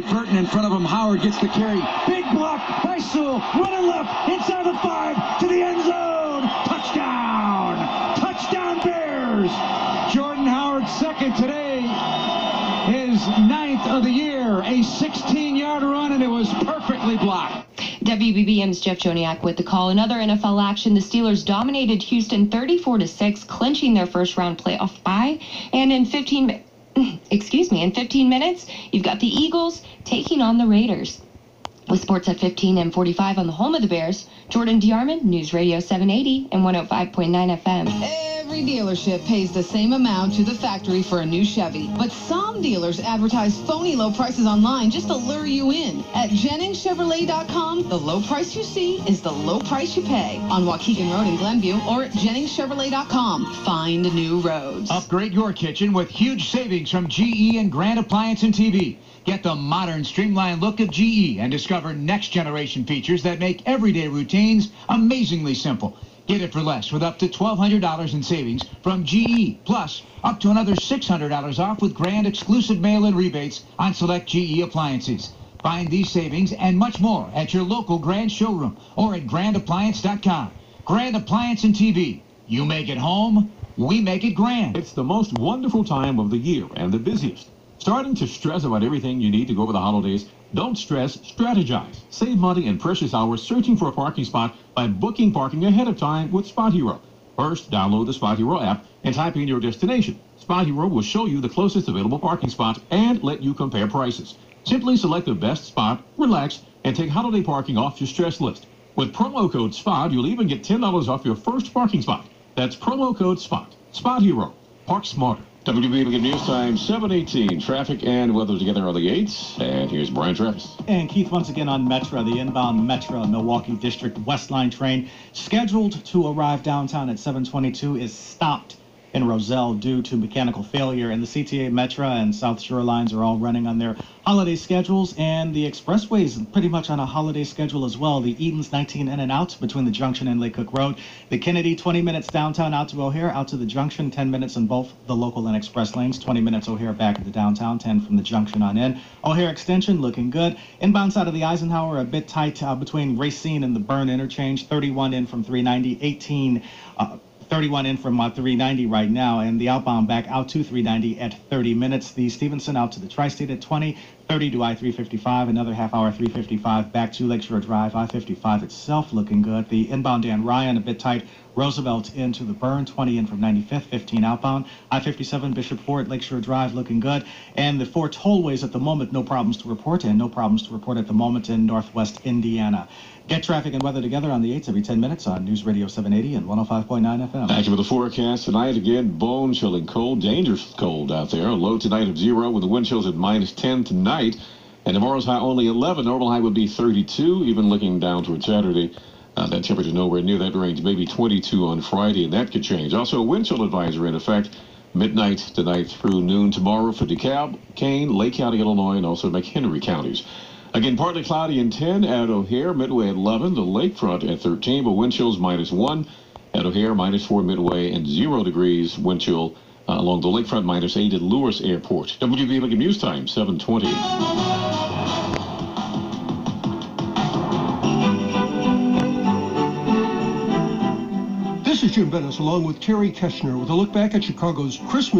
McCurtain in front of him. Howard gets the carry. Big block by Sewell. Running left inside the five to the end zone. Touchdown. Touchdown Bears. Jordan Howard second today. His ninth of the year. A 16-yard run and it was perfectly blocked. WBBM's Jeff Joniak with the call. Another NFL action. The Steelers dominated Houston 34 to 6, clinching their first round playoff bye. And in 15 excuse me, in 15 minutes, you've got the Eagles taking on the Raiders. With sports at 15 and 45 on the home of the Bears, Jordan DeArmond, News Radio 780 and 105.9 FM. Every dealership pays the same amount to the factory for a new Chevy, but some dealers advertise phony low prices online just to lure you in. At JenningsChevrolet.com, the low price you see is the low price you pay on Waukegan Road in Glenview or at JenningsChevrolet.com. Find new roads. Upgrade your kitchen with huge savings from GE and Grand Appliance and TV. Get the modern, streamlined look of GE and discover next generation features that make everyday routines amazingly simple. Get it for less with up to $1,200 in savings from GE. Plus, up to another $600 off with grand exclusive mail-in rebates on select GE appliances. Find these savings and much more at your local Grand showroom or at grandappliance.com. Grand Appliance and TV. You make it home, we make it grand. It's the most wonderful time of the year and the busiest. Starting to stress about everything you need to go over the holidays? Don't stress, strategize. Save money and precious hours searching for a parking spot by booking parking ahead of time with Spot Hero. First, download the Spot Hero app and type in your destination. Spot Hero will show you the closest available parking spot and let you compare prices. Simply select the best spot, relax, and take holiday parking off your stress list. With promo code SPOT, you'll even get $10 off your first parking spot. That's promo code SPOT. Spot Hero. Park smarter. WBBM News Time 718. Traffic and weather together on the 8s. And here's Brian Travis. And Keith, once again on Metra, the inbound Metra Milwaukee District West Line train scheduled to arrive downtown at 722 is stopped in Roselle due to mechanical failure. And the CTA Metra and South Shore lines are all running on their holiday schedules, and the expressway is pretty much on a holiday schedule as well. The Edens 19 in and out between the junction and Lake Cook Road. The Kennedy 20 minutes downtown out to O'Hare, out to the junction, 10 minutes in both the local and express lanes. 20 minutes O'Hare back the downtown, 10 from the junction on in. O'Hare extension looking good. Inbound side of the Eisenhower a bit tight uh, between Racine and the Byrne interchange. 31 in from 390, 18. Uh, 31 in from uh, 390 right now, and the outbound back out to 390 at 30 minutes. The Stevenson out to the Tri-State at 20, 30 to I-355, another half hour 355 back to Lakeshore Drive. I-55 itself looking good. The inbound Dan Ryan a bit tight. Roosevelt into the Byrne, 20 in from 95th, 15 outbound. I-57 Bishop Ford, Lakeshore Drive looking good. And the four tollways at the moment, no problems to report, and no problems to report at the moment in Northwest Indiana. Get traffic and weather together on the 8s every 10 minutes on News Radio 780 and 105.9 FM. Back with the forecast tonight again, bone chilling cold, dangerous cold out there. Low tonight of zero with the wind chills at minus 10 tonight. And tomorrow's high only 11. Normal high would be 32, even looking down toward Saturday. Uh, that temperature nowhere near that range, maybe 22 on Friday, and that could change. Also, a wind chill advisory in effect midnight tonight through noon tomorrow for DeKalb, Kane, Lake County, Illinois, and also McHenry counties. Again, partly cloudy in 10 at O'Hare, Midway at 11, the lakefront at 13, but wind chills minus 1 at O'Hare, minus 4 Midway, and 0 degrees wind chill uh, along the lakefront, minus 8 at Lewis Airport. WBBM News Time, 720. This is Jim Bennis along with Terry Keshner with a look back at Chicago's Christmas